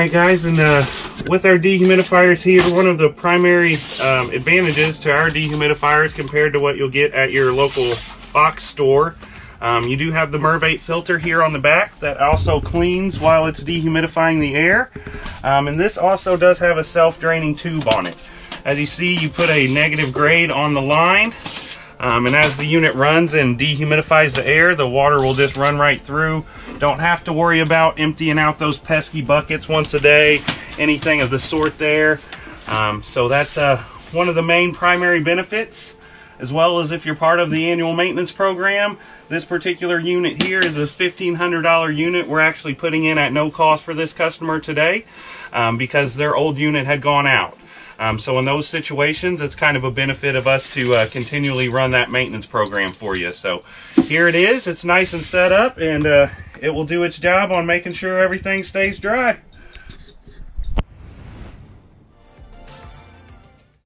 right, guys, and uh, with our dehumidifiers here, one of the primary um, advantages to our dehumidifiers compared to what you'll get at your local box store, um, you do have the MERV 8 filter here on the back that also cleans while it's dehumidifying the air. Um, and this also does have a self-draining tube on it. As you see, you put a negative grade on the line, um, and as the unit runs and dehumidifies the air, the water will just run right through. Don't have to worry about emptying out those pesky buckets once a day, anything of the sort there. Um, so that's uh, one of the main primary benefits, as well as if you're part of the annual maintenance program. This particular unit here is a $1,500 unit we're actually putting in at no cost for this customer today um, because their old unit had gone out. Um, so in those situations, it's kind of a benefit of us to uh, continually run that maintenance program for you. So here it is. It's nice and set up, and uh, it will do its job on making sure everything stays dry.